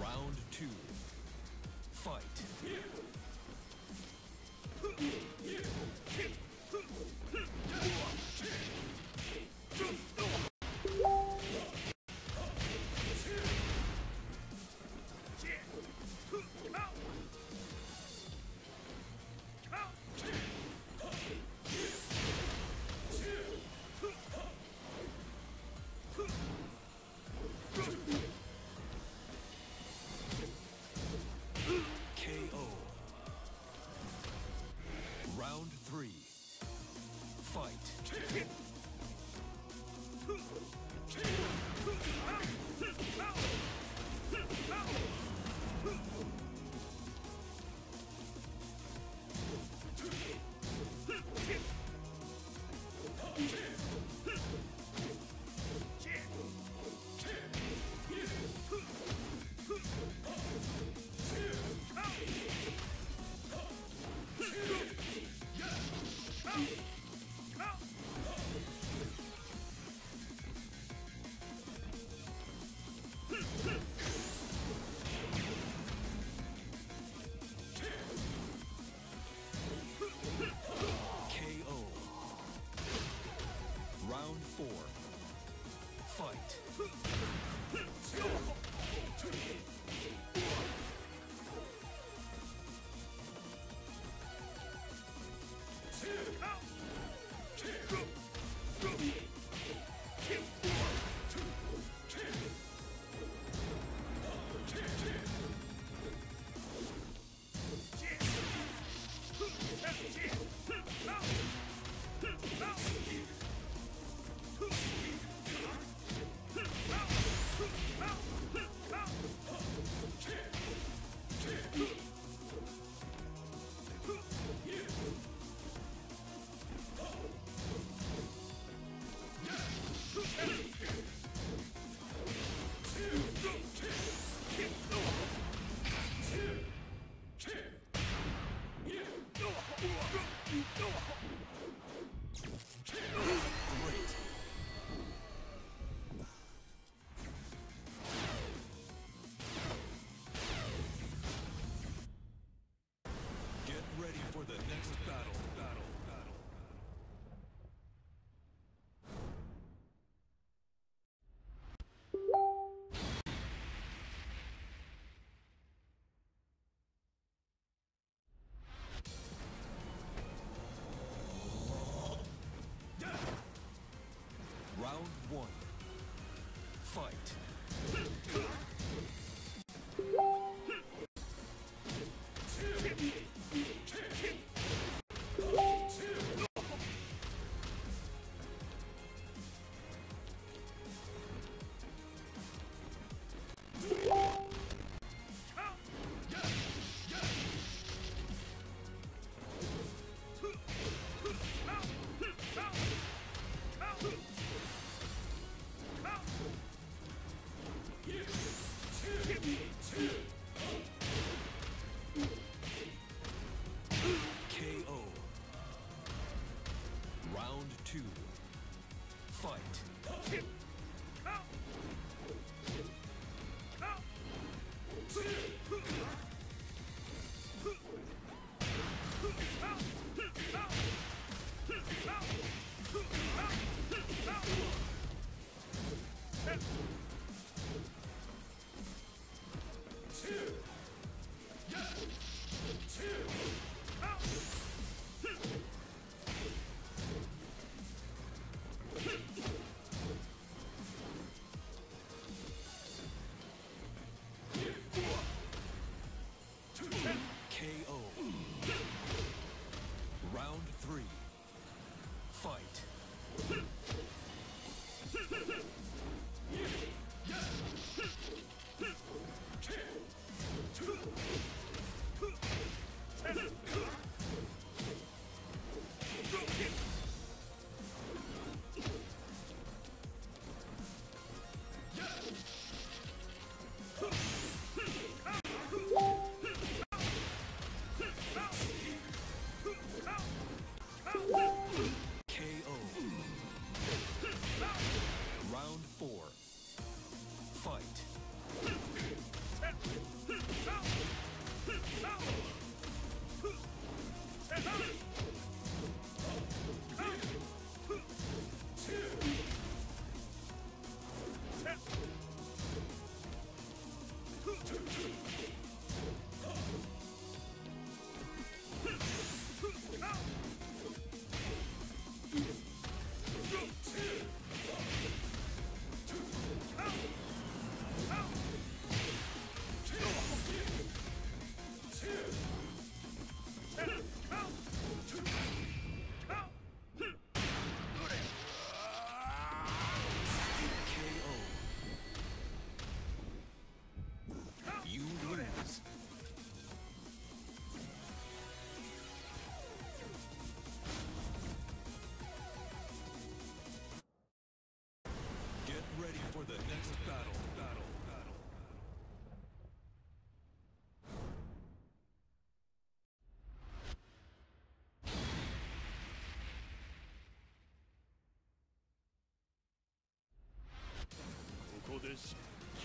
Round two. Fight. Fight. Round three.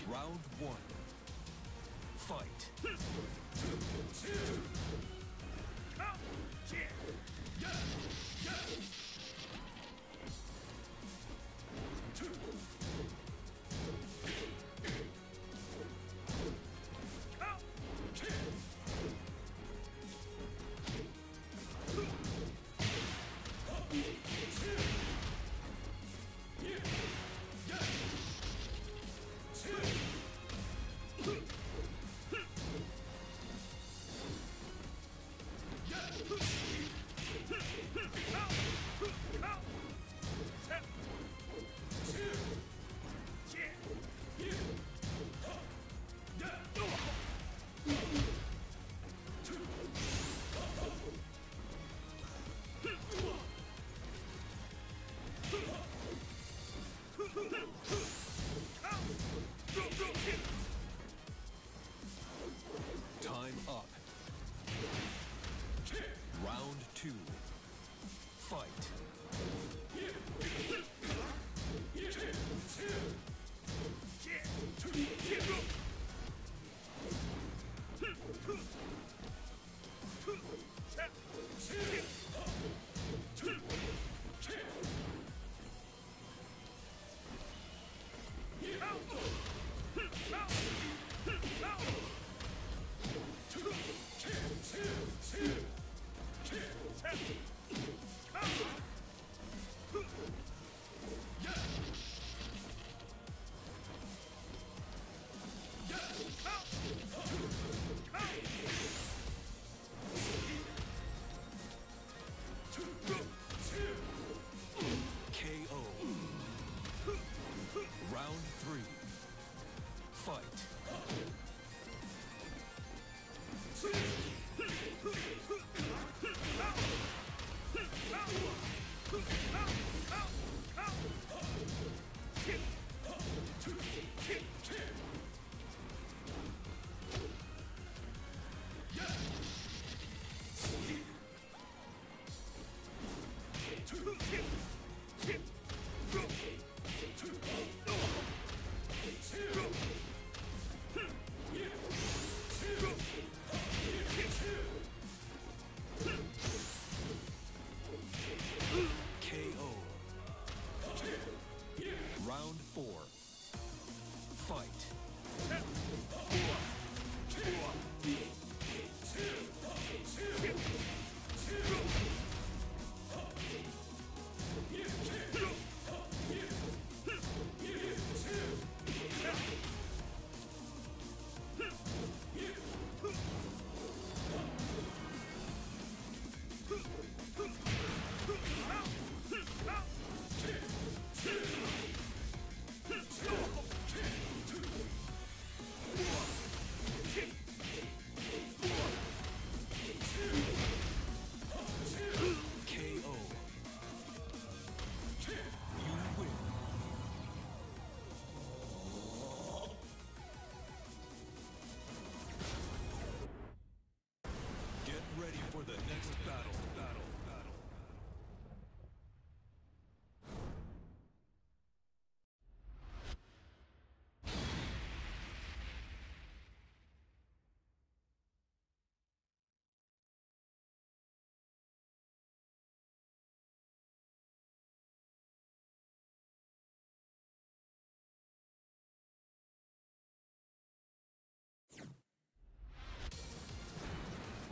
Round one. Fight. Time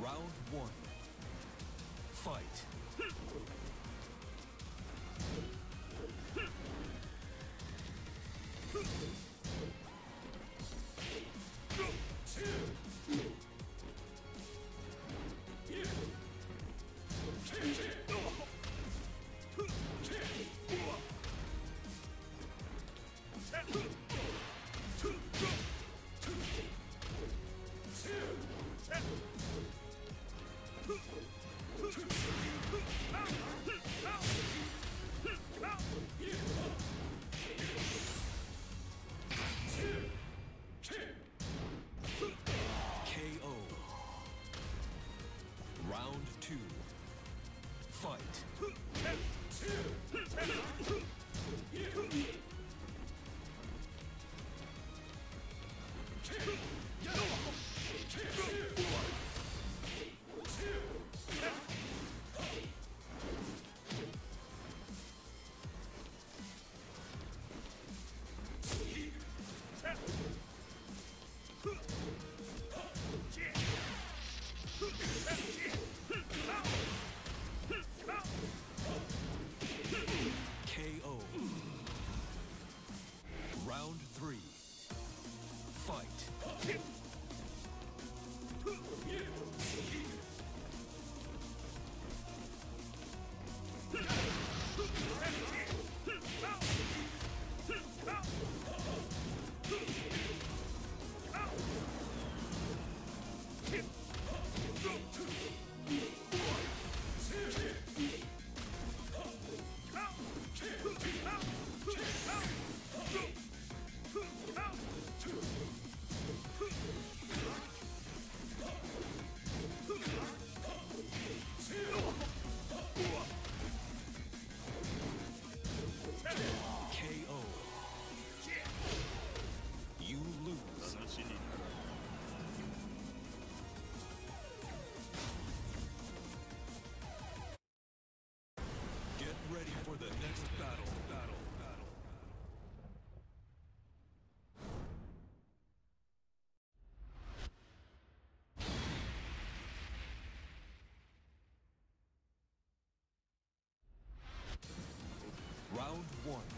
Round one. Fight. One.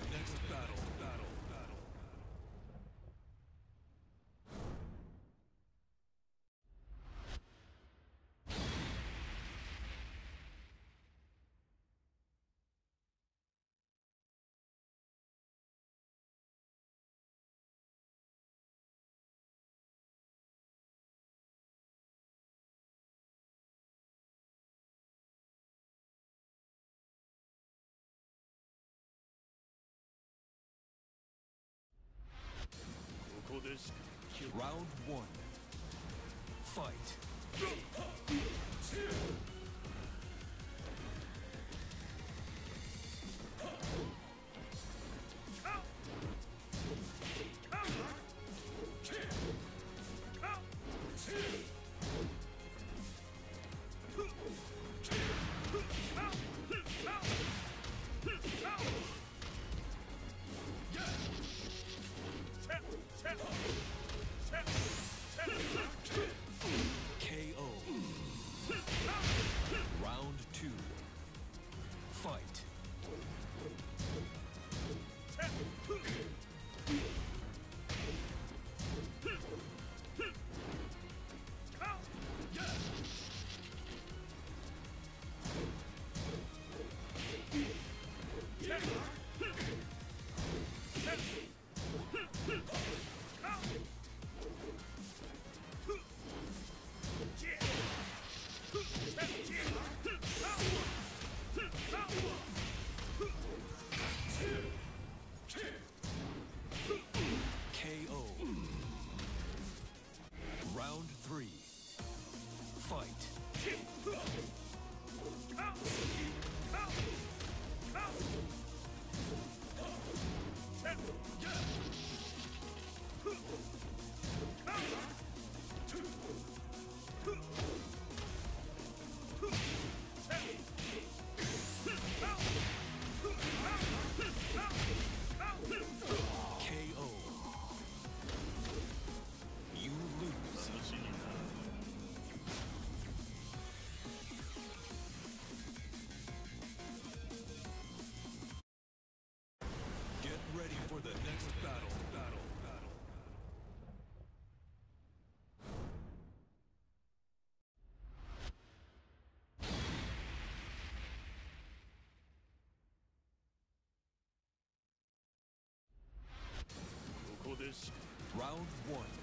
The next battle. Round one. Fight. Round one.